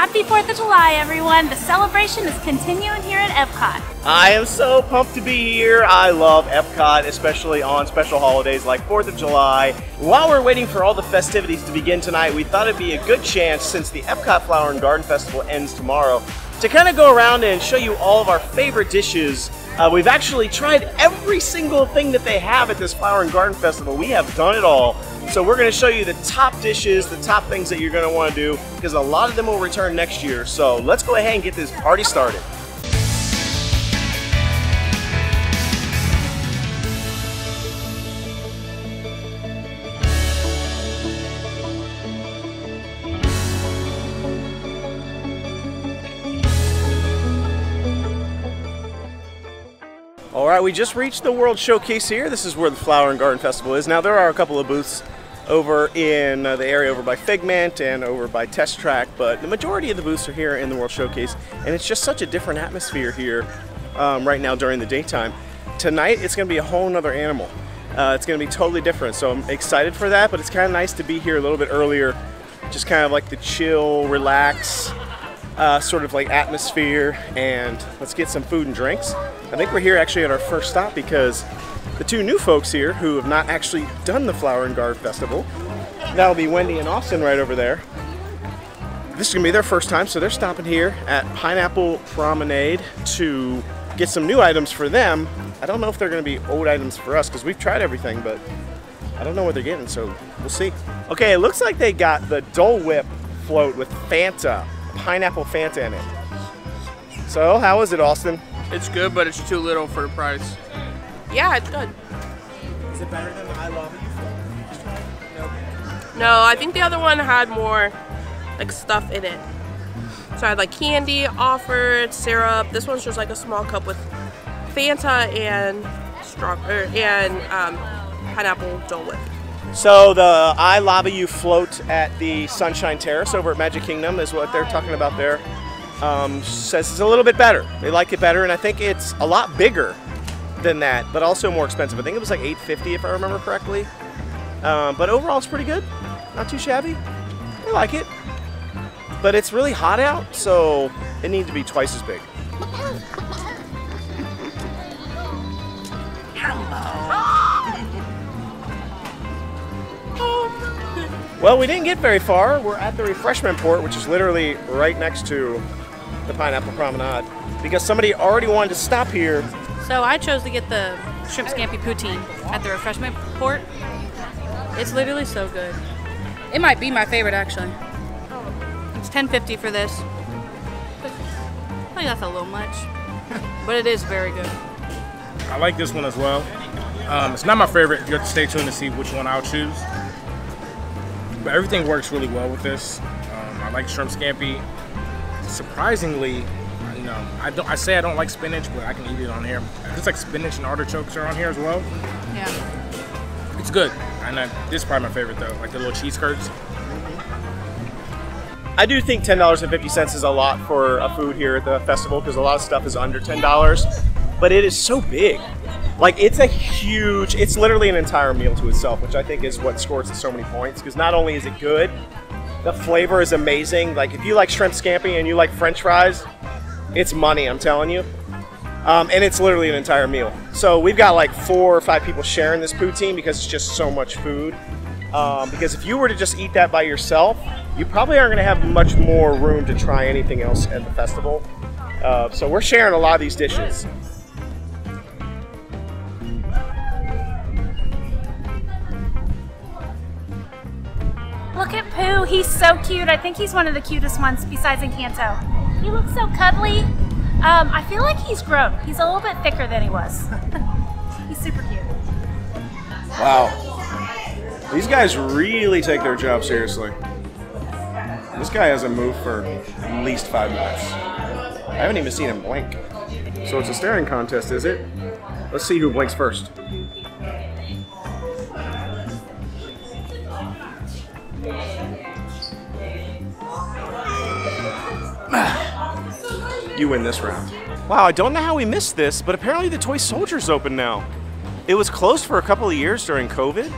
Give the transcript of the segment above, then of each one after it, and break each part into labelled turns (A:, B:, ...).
A: Happy 4th of July, everyone. The celebration is continuing here at Epcot.
B: I am so pumped to be here. I love Epcot, especially on special holidays like 4th of July. While we're waiting for all the festivities to begin tonight, we thought it'd be a good chance, since the Epcot Flower and Garden Festival ends tomorrow, to kind of go around and show you all of our favorite dishes. Uh, we've actually tried every single thing that they have at this Flower and Garden Festival. We have done it all. So we're going to show you the top dishes, the top things that you're going to want to do, because a lot of them will return next year. So let's go ahead and get this party started. Right, we just reached the World Showcase here. This is where the Flower and Garden Festival is. Now, there are a couple of booths over in uh, the area over by Figment and over by Test Track, but the majority of the booths are here in the World Showcase, and it's just such a different atmosphere here um, right now during the daytime. Tonight, it's going to be a whole nother animal. Uh, it's going to be totally different, so I'm excited for that, but it's kind of nice to be here a little bit earlier, just kind of like the chill, relax, uh, sort of like atmosphere, and let's get some food and drinks. I think we're here actually at our first stop because the two new folks here who have not actually done the Flower and Garden Festival, that'll be Wendy and Austin right over there. This is gonna be their first time, so they're stopping here at Pineapple Promenade to get some new items for them. I don't know if they're gonna be old items for us because we've tried everything, but I don't know what they're getting, so we'll see. Okay, it looks like they got the Dole Whip float with Fanta, pineapple Fanta in it. So, how is it, Austin?
C: It's good, but it's too little for the price. Yeah, it's good.
B: Is it better than the I Lava You
C: No, I think the other one had more like stuff in it. So I had like candy offered, syrup. This one's just like a small cup with Fanta and straw er, and um, pineapple Dole Whip.
B: So the I Lava You float at the Sunshine Terrace over at Magic Kingdom is what they're talking about there. Um, says it's a little bit better. They like it better, and I think it's a lot bigger than that, but also more expensive. I think it was like 850 if I remember correctly. Um, but overall, it's pretty good. Not too shabby. I like it. But it's really hot out, so it needs to be twice as big. Well, we didn't get very far. We're at the refreshment port, which is literally right next to the Pineapple Promenade, because somebody already wanted to stop here.
D: So I chose to get the shrimp scampi poutine at the refreshment port. It's literally so good. It might be my favorite actually. It's 10.50 for this. I think that's a little much, but it is very good.
E: I like this one as well. Um, it's not my favorite. You have to stay tuned to see which one I'll choose. But everything works really well with this. Um, I like shrimp scampi. Surprisingly, you know, I don't. I say I don't like spinach, but I can eat it on here. It's like spinach and artichokes are on here as well.
D: Yeah.
E: It's good. And I, this is probably my favorite though, like the little cheese curds.
B: I do think $10.50 is a lot for a food here at the festival because a lot of stuff is under $10, but it is so big. Like it's a huge, it's literally an entire meal to itself, which I think is what scores it so many points because not only is it good, the flavor is amazing. Like if you like shrimp scampi and you like french fries, it's money, I'm telling you. Um, and it's literally an entire meal. So we've got like four or five people sharing this poutine because it's just so much food. Um, because if you were to just eat that by yourself, you probably aren't going to have much more room to try anything else at the festival. Uh, so we're sharing a lot of these dishes.
A: Pooh. He's so cute. I think he's one of the cutest ones besides Encanto. He looks so cuddly. Um, I feel like he's grown. He's a little bit thicker than he was. he's super cute.
B: Wow. These guys really take their job seriously. This guy hasn't moved for at least five minutes. I haven't even seen him blink. So it's a staring contest, is it? Let's see who blinks first. You win this round. Wow, I don't know how we missed this, but apparently the Toy Soldier's open now. It was closed for a couple of years during COVID,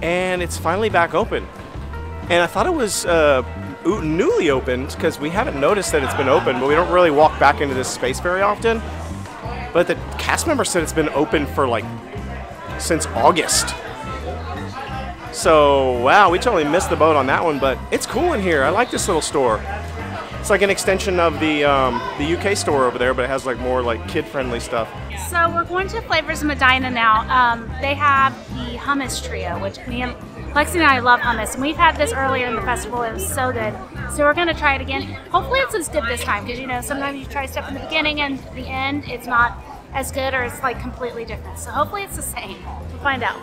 B: and it's finally back open. And I thought it was uh, newly opened because we haven't noticed that it's been open, but we don't really walk back into this space very often. But the cast member said it's been open for like since August. So wow, we totally missed the boat on that one, but it's cool in here. I like this little store. It's like an extension of the um, the UK store over there, but it has like more like kid-friendly stuff.
A: So we're going to Flavors of Medina now. Um, they have the hummus trio, which me and Lexi and I love hummus, and we've had this earlier in the festival. It was so good. So we're going to try it again. Hopefully, it's as good this time because you know sometimes you try stuff in the beginning and the end, it's not as good or it's like completely different. So hopefully, it's the same. We'll find out.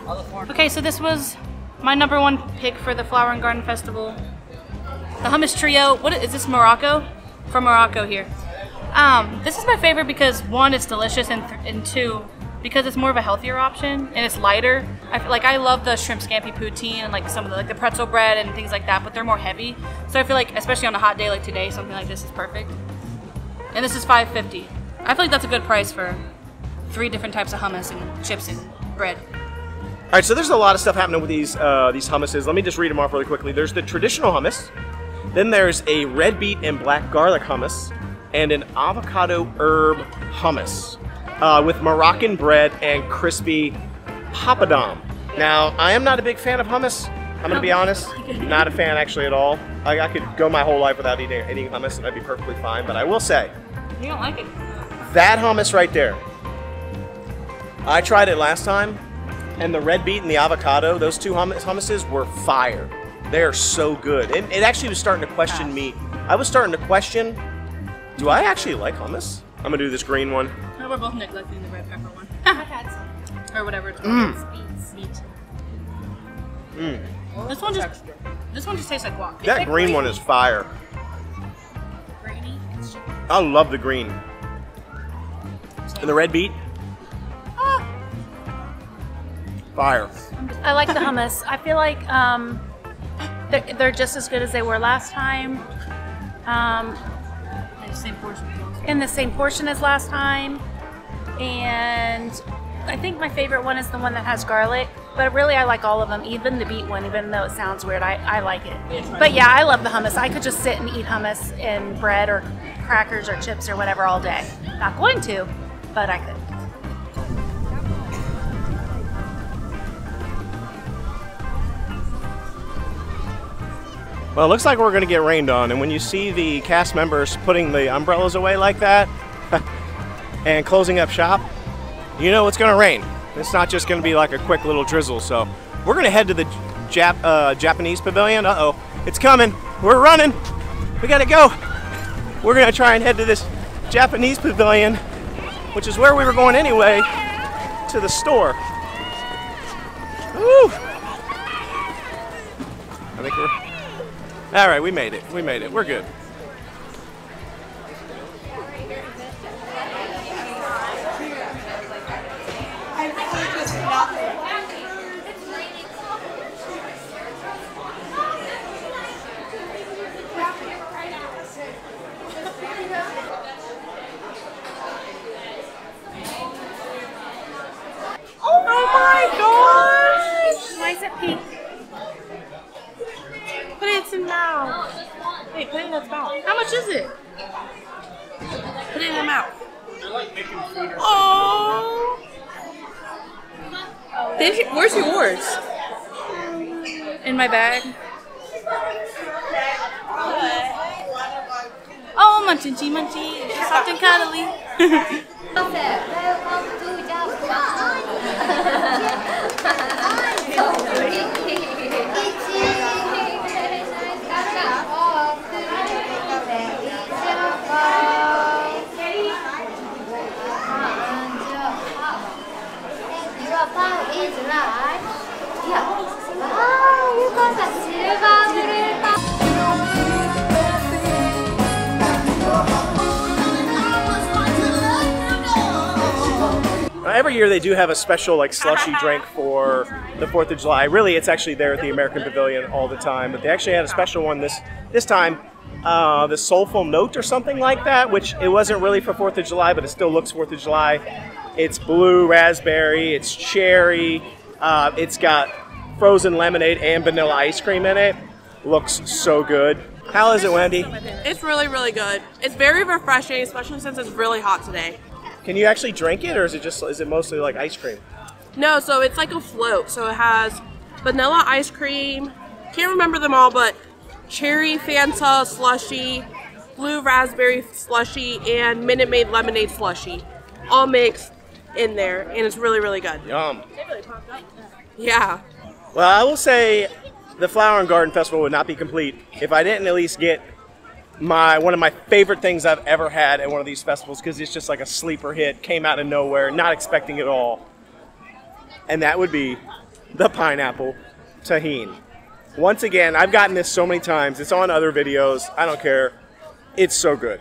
D: Okay, so this was my number one pick for the Flower and Garden Festival. The hummus trio. What is this? Morocco? From Morocco here. Um, this is my favorite because one, it's delicious, and, and two, because it's more of a healthier option and it's lighter. I feel like I love the shrimp scampi poutine and like some of the like the pretzel bread and things like that, but they're more heavy. So I feel like, especially on a hot day like today, something like this is perfect. And this is 5.50. I feel like that's a good price for three different types of hummus and chips and bread.
B: All right, so there's a lot of stuff happening with these uh, these hummuses. Let me just read them off really quickly. There's the traditional hummus, then there's a red beet and black garlic hummus, and an avocado herb hummus uh, with Moroccan bread and crispy papadum. Now, I am not a big fan of hummus. I'm gonna be honest, not a fan actually at all. I, I could go my whole life without eating, eating hummus and I'd be perfectly fine. But I will say,
D: You don't like it?
B: that hummus right there. I tried it last time, and the red beet and the avocado, those two hummus, hummuses were fire. They are so good. And it actually was starting to question me. I was starting to question, do I actually like hummus? I'm gonna do this green one.
D: No, we're both neglecting the red pepper one.
A: I've had some
D: or whatever it's called.
A: beets.
D: Meat.
B: Mm.
D: This one just this one just tastes like guac.
B: That green one is fire.
A: Grainy.
B: I love the green. And the red beet, Ah. fire.
A: I like the hummus. I feel like um, they're, they're just as good as they were last time. Um,
D: the same portion.
A: in the same portion as last time. And I think my favorite one is the one that has garlic. But really, I like all of them, even the beet one, even though it sounds weird. I, I like it. But yeah, I love the hummus. I could just sit and eat hummus and bread or crackers or chips or whatever all day. Not going to, but I could.
B: Well, it looks like we're going to get rained on, and when you see the cast members putting the umbrellas away like that and closing up shop, you know it's going to rain. It's not just going to be like a quick little drizzle. So we're going to head to the Jap- uh, Japanese pavilion. Uh oh, it's coming. We're running. We got to go. We're going to try and head to this Japanese pavilion, which is where we were going anyway, to the store. Woo! I think we're. All right, we made it. We made it. We're good. Every year they do have a special like slushy drink for the Fourth of July. Really, it's actually there at the American Pavilion all the time, but they actually had a special one this this time. Uh, the soulful note or something like that, which it wasn't really for Fourth of July, but it still looks Fourth of July. It's blue raspberry, it's cherry, uh, it's got frozen lemonade and vanilla ice cream in it. Looks so good. How is it, Wendy?
C: It's really, really good. It's very refreshing, especially since it's really hot today.
B: Can you actually drink it, or is it just is it mostly like ice cream?
C: No, so it's like a float. So it has vanilla ice cream. Can't remember them all, but cherry Fanta slushy, blue raspberry slushy, and Minute Maid lemonade slushy, all mixed in there, and it's really, really good.
B: Yum.
C: Yeah.
B: Well, I will say the Flower and Garden Festival would not be complete if I didn't at least get my one of my favorite things I've ever had at one of these festivals because it's just like a sleeper hit, came out of nowhere, not expecting it all. And that would be the pineapple Tajin. Once again, I've gotten this so many times. It's on other videos. I don't care. It's so good.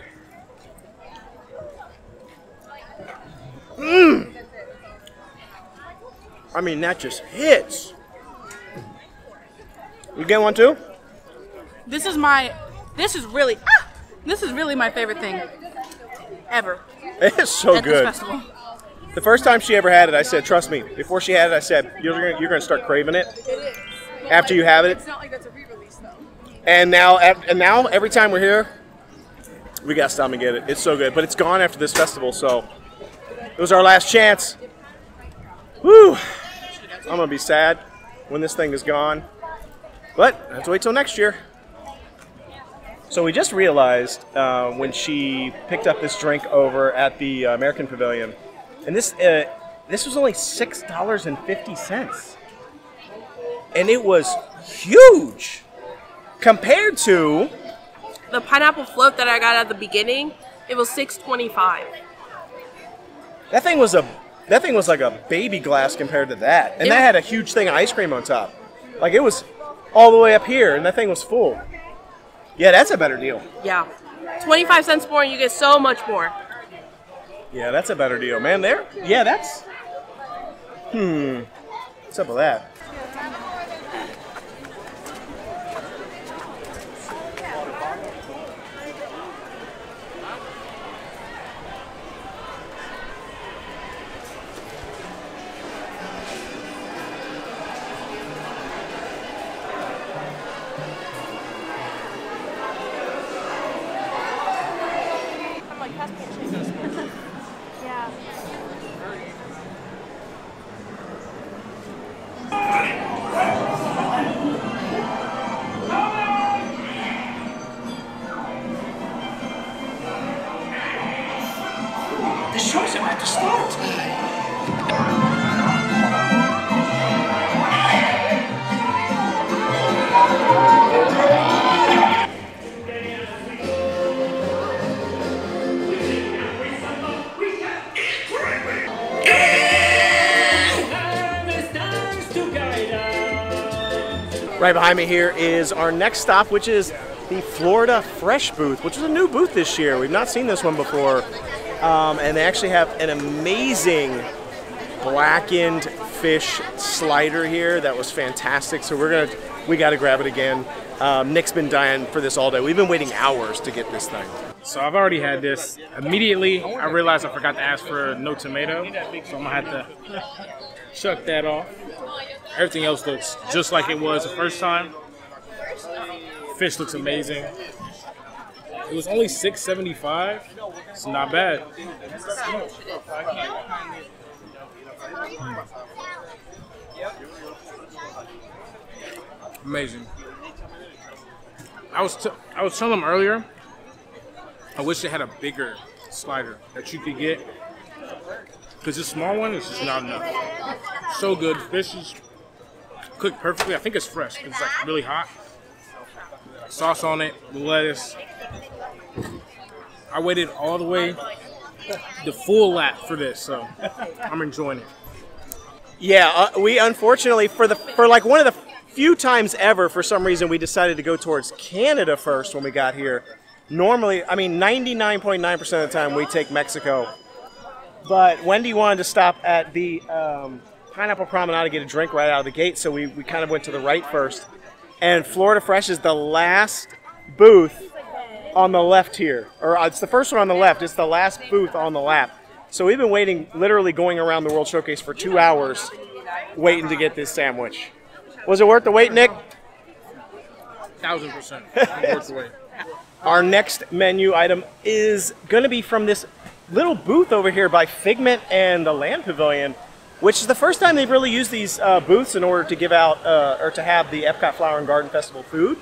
B: Mmm. I mean, that just hits. You get one too?
D: This is my. This is really. Ah, this is really my favorite thing ever
B: It's so good. The first time she ever had it, I said, "Trust me." Before she had it, I said, "You're gonna, you're gonna start craving it after you have it."
D: It's not like that's a re-release though.
B: And now, and now, every time we're here, we gotta stop and get it. It's so good, but it's gone after this festival, so it was our last chance. Whew! I'm gonna be sad when this thing is gone, but I have to wait till next year. So we just realized uh, when she picked up this drink over at the uh, American Pavilion, and this uh, this was only six dollars and fifty cents, and it was huge compared to
C: The pineapple float that I got at the beginning, it was six twenty-five.
B: that thing was a that thing was like a baby glass compared to that, and
C: It-
B: that had a huge thing of ice cream on top. Like it was all the way up here, and that thing was full. Yeah, that's a better deal.
C: Yeah. 25 cents more and you get so much more.
B: Yeah, that's a better deal, man. There, yeah, that's. Hmm. What's up with that? Right behind me here is our next stop, which is the Florida Fresh booth, which is a new booth this year. We've not seen this one before. Um, and they actually have an amazing blackened fish slider here that was fantastic. So we're gonna, we got to grab it again. Um, Nick's been dying for this all day. We've been waiting hours to get this thing.
E: So I've already had this. Immediately, I realized I forgot to ask for no tomato, so I'm gonna have to chuck that off. Everything else looks just like it was the first time. Fish looks amazing. It was only six seventy five. It's not bad. Amazing. I was t- I was telling them earlier. I wish they had a bigger slider that you could get. Because this small one is just not enough. So good. Fish is cooked perfectly. I think it's fresh. It's like really hot. Sauce on it, lettuce. I waited all the way the full lap for this, so I'm enjoying it.
B: Yeah, uh, we unfortunately for the for like one of the few times ever, for some reason, we decided to go towards Canada first when we got here. Normally, I mean, 99.9% of the time we take Mexico, but Wendy wanted to stop at the um, Pineapple Promenade to get a drink right out of the gate, so we, we kind of went to the right first. And Florida Fresh is the last booth on the left here, or uh, it's the first one on the left. It's the last booth on the lap. So we've been waiting, literally going around the World Showcase for two hours, waiting to get this sandwich. Was it worth the wait, Nick?
E: Thousand percent. Worth the wait.
B: Our next menu item is going to be from this little booth over here by Figment and the Land Pavilion, which is the first time they've really used these uh, booths in order to give out uh, or to have the Epcot Flower and Garden Festival food.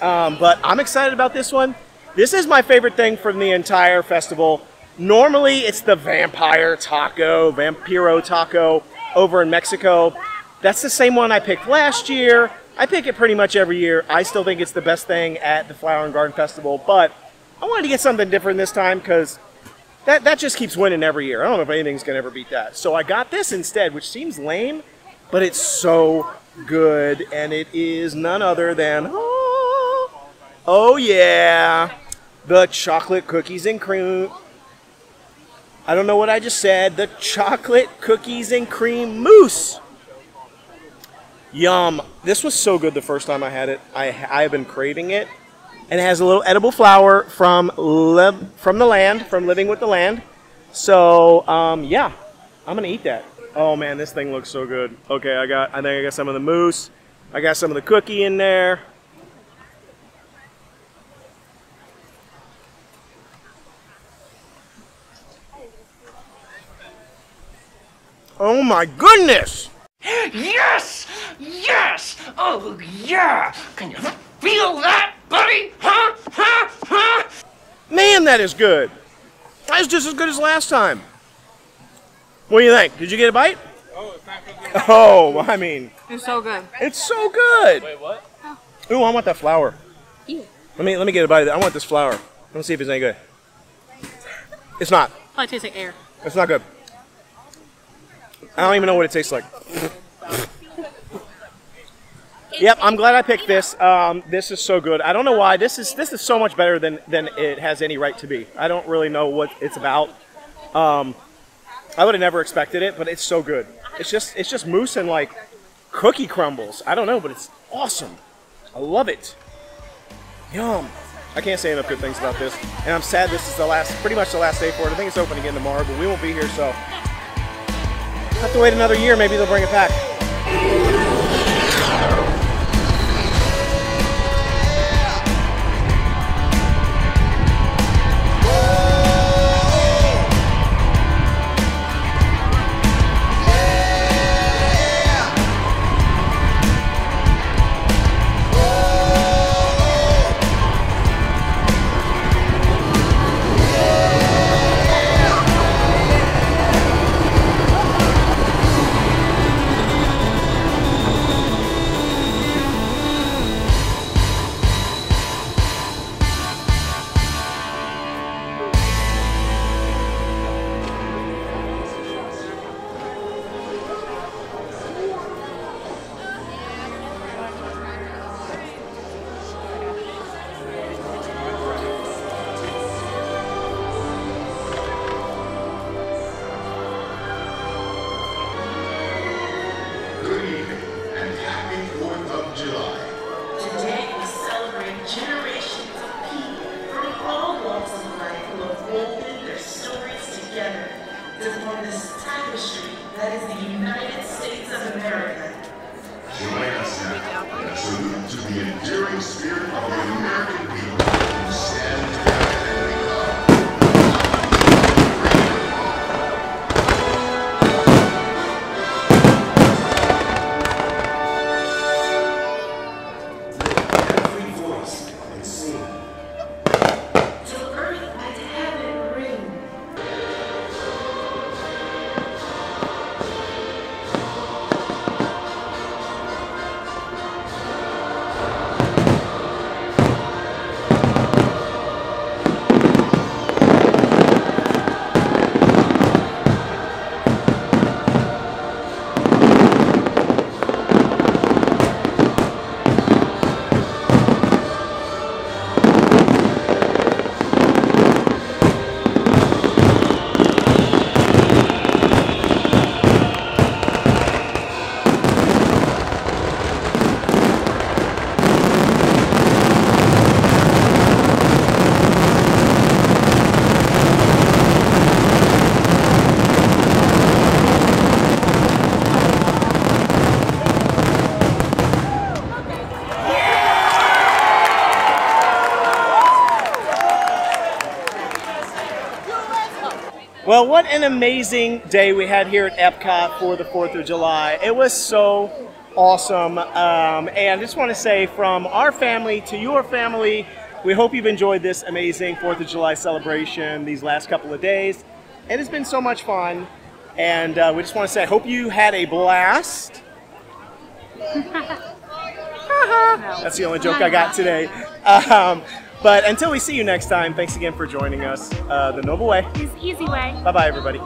B: Um, but I'm excited about this one. This is my favorite thing from the entire festival. Normally, it's the vampire taco, vampiro taco over in Mexico. That's the same one I picked last year. I pick it pretty much every year. I still think it's the best thing at the Flower and Garden Festival, but I wanted to get something different this time because that, that just keeps winning every year. I don't know if anything's going to ever beat that. So I got this instead, which seems lame, but it's so good, and it is none other than, oh, oh yeah, the chocolate cookies and cream. I don't know what I just said. The chocolate cookies and cream mousse. Yum. This was so good the first time I had it. I, I have been craving it. And it has a little edible flower from from the land, from living with the land. So, um, yeah, I'm gonna eat that. Oh man, this thing looks so good. Okay, I got, I think I got some of the mousse. I got some of the cookie in there. Oh my goodness!
F: Yes! Yes! Oh, yeah! Can you feel that, buddy? Huh? Huh? Huh?
B: Man, that is good. That's just as good as last time. What do you think? Did you get a bite? Oh, oh I mean,
D: It's so good.
B: it's so good. Wait, what? Ooh, I want that flower. Let me let me get a bite of that. I want this flower. Let me see if it's any good. It's not.
D: Probably tastes like air.
B: It's not good. I don't even know what it tastes like. Yep, I'm glad I picked this. Um, this is so good. I don't know why. This is this is so much better than than it has any right to be. I don't really know what it's about. Um, I would have never expected it, but it's so good. It's just it's just mousse and like cookie crumbles. I don't know, but it's awesome. I love it. Yum. I can't say enough good things about this, and I'm sad this is the last, pretty much the last day for it. I think it's open again tomorrow, but we won't be here, so have to wait another year. Maybe they'll bring it back. Well, what an amazing day we had here at Epcot for the 4th of July. It was so awesome. Um, and I just want to say from our family to your family, we hope you've enjoyed this amazing 4th of July celebration these last couple of days. It has been so much fun. And uh, we just want to say, I hope you had a blast. That's the only joke I got today. Um, but until we see you next time, thanks again for joining us. Uh, the Noble Way.
A: He's easy way.
B: Bye bye, everybody.